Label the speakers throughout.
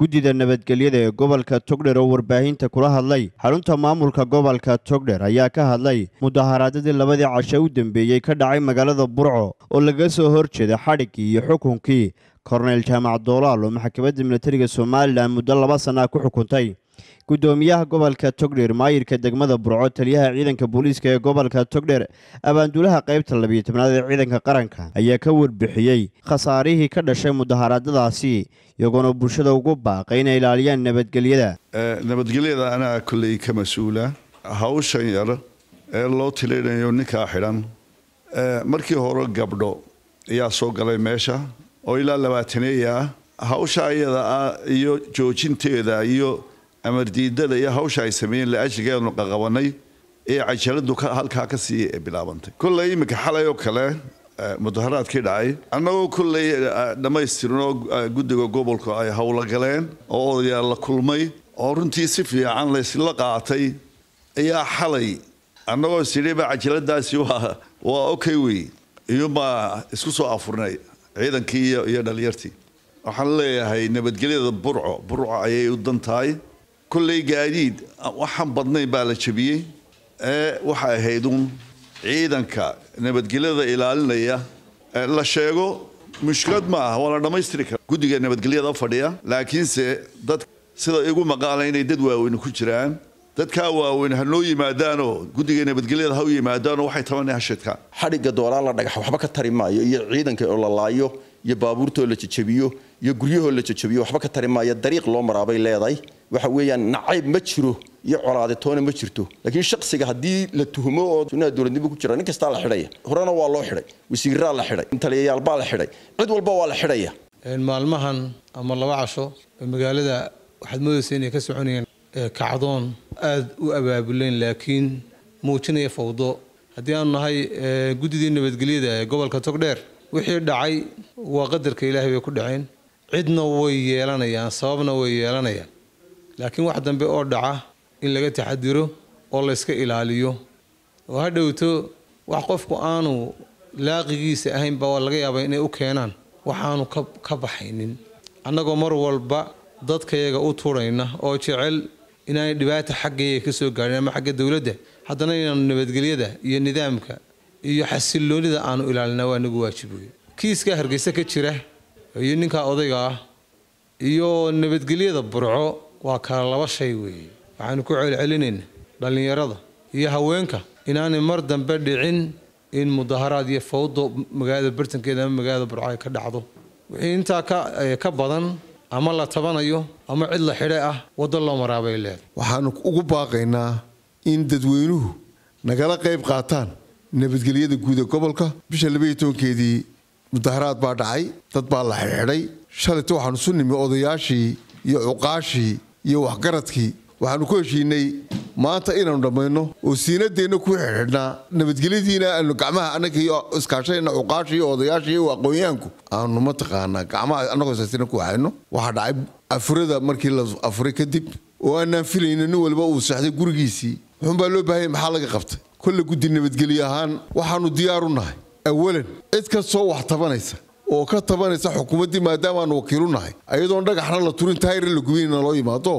Speaker 1: guddida nabadgelyada ee gobolka togdher oo warbaahinta kula hadlay xarunta maamulka gobolka togdher ayaa ka hadlay mudaharaadadii labadii cashe u dambeeyey ka dhacay magaalada burco oo laga soo horjeeda xadhiggii iyo xukunkii. Korneyl jaamac doolaal oo maxkamadda militariga somalilan muddo laba sanaa ku xukuntay guddoomiyaha gobolka togdher maayirka degmada burco taliyaha ciidanka booliiska ee gobolka togdher abaanduulaha qaybta labiyo tobnaad ee ciidanka qaranka ayaa ka warbixiyey khasaarihii ka dhashay mudaharaadadaasi iyagoona bulshada ugu baaqay inay ilaaliyaan nabadgelyada.
Speaker 2: Nabadgelyada anaa kolley ka mas'uula hawshan yar ee loo tilinayo ninkaa xidhan markii hore gabdho ayaa soo galay meesha oo ilaa labaataneeya ah hawsha ayada ah iyo joojinteeda iyo amardiidada iyo hawsha ay sameeyeen la-ajligeednu qaqabanay ee cajaladu halkaa ka sii bilaabantay. Kolley iminka xalay oo kale mudaharaadkii dhacay. Annagoo kolley dhammaystirnoo guddiga gobolku ay howlo galeen oo odayaal la kulmay oo runtii si fiican laysla qaatay ayaa xalay. Annagoo isidhiba cajaladaasi waa waa okay wey iyumaa isku soo afurnay ciidankii iyo dhalinyartii. Waxaan leeyahay nabadgelyada burco burco ayay u dan tahay kolley gaadiid waxaan badnayn baa la jabiyey ee waxay ahayd uun ciidanka nabadgelyada ilaalinaya la sheego mushkilad ma ah waa la dhammaystiri kara. Guddiga nabadgelyada fadhiya laakiinse dad sida igu maqaala inay dad waaweyn ku jiraan dadkaa waaweyn ha noo yimaadaanoo guddiga nabadgelyada ha u yimaadaanoo waxay tabanay hashidkaan
Speaker 3: xadhigga doolaa la dhagax waxba ka tari maayo iyo ciidanka oo la laayo iyo baabuurtoo la jajabiyo iyo guryahoo la jajabiyo waxba ka tari maayo dariiq loo maraabay leedahay waxa weeyaan nacayb ma jiro iyo colaaditoona ma jirto. Laakiin shaksiga haddii la tuhmo oo sunaha dowladnimo ku jira nin kastaa la xidhaya. Horena waa loo xidhay. Wasiiraa la xidhay. Taliyayaal baa la xidhay. Cid walba waa la xidhaya.
Speaker 4: Maalmahan ama laba casho magaalada waxaad moodaysa inay ka soconayeen kacdoon aada u abaabuleen laakiin muujinaya fawdo. Haddii aanu nahay guddidii nabadgelyada ee gobolka togdheer wixii dhacay waa qadarka ilaahay bay ku dhaceen. Cidna way yeelanayaan sababna way yeelanayaan laakiin wax dambe oo dhaca in laga taxadiro oo layska ilaaliyo. Oo ha dhowto wax qofku aanu laaqigiisa ahaynba waa laga yaabaa inay u keenaan. Waxaanu ka baxaynin. Annagoo mar walba dadkayaga u turayna oo jecel inaanay dhibaata xaggayaga ka soo gaadhin ama xagga dowladda haddana inaanu nabadgelyada iyo nidaamka iyo xasiloonida aanu ilaalina waa nagu waajib wey kiiska hargeysa ka jira iyo ninkaa odayga ah iyo nabadgelyada burco waa kala laba shay weeye. Waxaanu ku celcelinayna dhallinyarada iyo haweenka inaanay mar dambe dhicin in mudaharaad iyo fawdo magaalada bartankeeda ama magaalada burco ay ka dhacdo. Wixii intaa ka badan ama la tabanayo ama cid la xidhe ah waddo loo maraabay leedahay
Speaker 5: waxaanu ugu baaqaynaa in dadweynuhu nagala qayb qaataan nabadgelyada guud ee gobolka. Bisha labaiyo tobankeedii mudaharaad baa dhacay dad baa la xidhxidhay shalayta waxaanu su nimi odayaashii iyo cuqaashii iyo waxgaradkii waxaanu ku heshiinay maanta inaanu dhammayno oo siinadeenna ku xidhxidhnaa nabadgelyadiina aanu gacmaha annagii iskaashayna cuqaashii odayaashii iyo aqoonyahanku aanu mataqaanaa gacmaha annagoo saasina ku hayno. Waxaa dhacay afurada markii la afuray kadib oo aanaan filayno nin waliba uu seexday gurigiisii. Wuxuunbaa loo baahanya maxaa laga qabtay? Kolle guddi nabadgelye ahaan waxaanu diyaaru nahay. Awalan cid kastoo wax tabanaysa oo ka tabanaysa xukuumaddii maadaamaanu wakiilu nahay. Ayadoon dhagaxna la turin taayirna la gubinna loo yimaado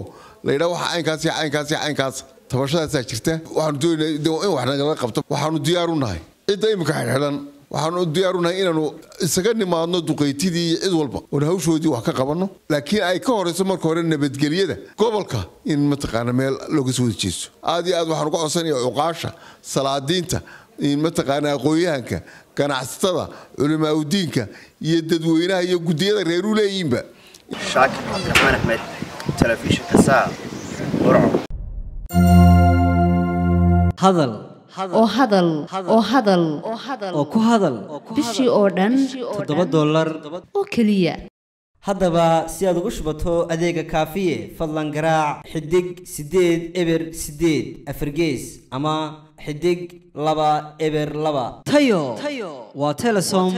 Speaker 5: layidhaa waxa caynkaas iyo caynkaas iyo caynkaas tabashadaasaa jirta. Waxaanu doonayna in wax nagala qabto. Waxaanu diyaaru nahay. Cidda iminka xidxidhan waxaanu diyaaru nahay inaanu isaga nimaadno duqaytidii iyo cid walba. Oon hawshoodii wax ka qabanno. Laakiin ay ka horayso marka hore nabadgelyada gobolka in mataqaana meel looga soo wada jeesto aad iyo aad waxaanu ka codsanaya cuqaasha salaadiinta mataqaana aqoon-yahanka ganacsatada culimaauddiinka iyo dadweynaha iyo guddiyada reer u leeyihiinba.
Speaker 6: Shaakir cabdiraxmaan axmed telefishinka saa burco
Speaker 7: hadal.
Speaker 8: Oo hadal oo hadal
Speaker 7: oo ku hadal.
Speaker 8: bishii oo dhan
Speaker 7: toddoba dollar.
Speaker 8: Oo keliya
Speaker 7: haddaba si aad ugu shubato adeega kaafiye fadlan garaac xidig siddeed eber siddeed afargees ama xidig laba eber laba. Tayo. Waa telesom